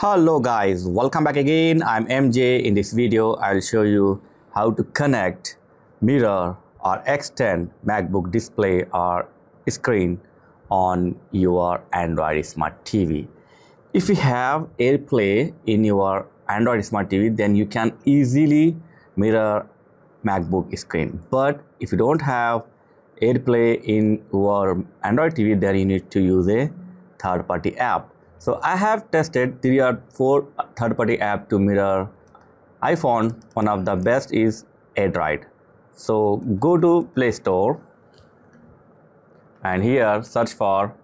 Hello guys, welcome back again. I'm MJ. In this video, I'll show you how to connect mirror or extend MacBook display or screen on your Android Smart TV. If you have AirPlay in your Android Smart TV, then you can easily mirror MacBook screen. But if you don't have AirPlay in your Android TV, then you need to use a third-party app so I have tested three or four third-party app to mirror iPhone. One of the best is AirDroid. So go to Play Store and here search for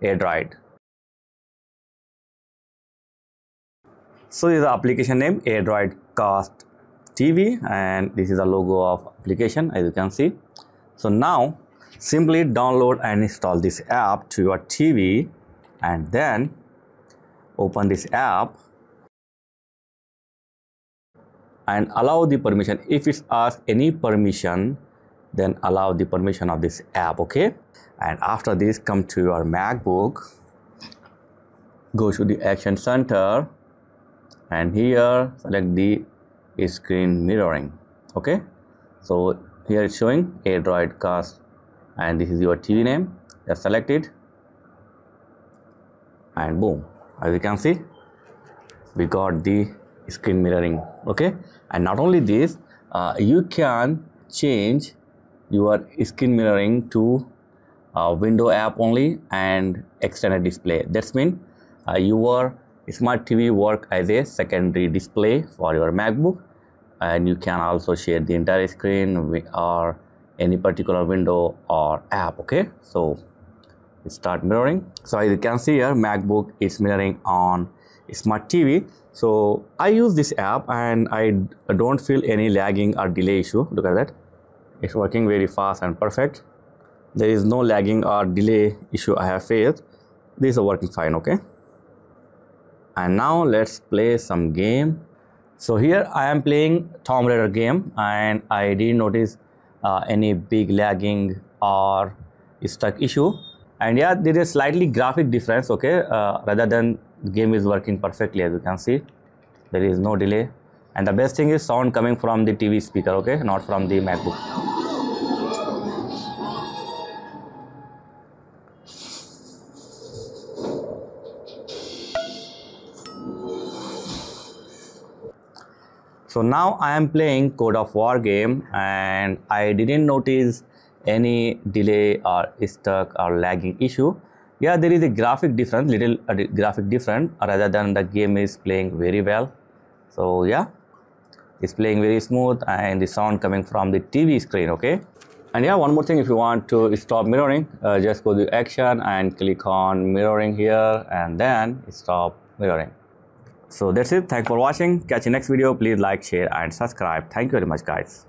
AirDroid. So this is the application name AirDroid Cast TV and this is the logo of application as you can see. So now simply download and install this app to your TV and then open this app and allow the permission. If it's asked any permission then allow the permission of this app okay? And after this come to your macbook. Go to the action center. And here select the screen mirroring okay? So here it's showing AirDroid cast. And this is your TV name. Just select it. And boom as you can see we got the screen mirroring okay? And not only this uh, you can change your screen mirroring to uh, window app only and extended display. That's mean uh, your smart tv work as a secondary display for your macbook. And you can also share the entire screen or any particular window or app okay? So start mirroring. So as you can see here macbook is mirroring on smart tv so i use this app and i don't feel any lagging or delay issue. Look at that. It's working very fast and perfect. There is no lagging or delay issue i have faced. This is working fine okay? And now let's play some game. So here i am playing tomb raider game and i didn't notice uh, any big lagging or stuck issue and yeah there is slightly graphic difference okay? Uh, rather than game is working perfectly as you can see there is no delay. And the best thing is sound coming from the TV speaker okay? Not from the MacBook. So now I am playing Code of War game and I didn't notice any delay or stuck or lagging issue yeah there is a graphic difference little uh, graphic different rather than the game is playing very well. So yeah it's playing very smooth and the sound coming from the tv screen okay? And yeah one more thing if you want to stop mirroring uh, just go to action and click on mirroring here and then stop mirroring. So that's it. Thanks for watching. Catch you next video. Please like share and subscribe. Thank you very much guys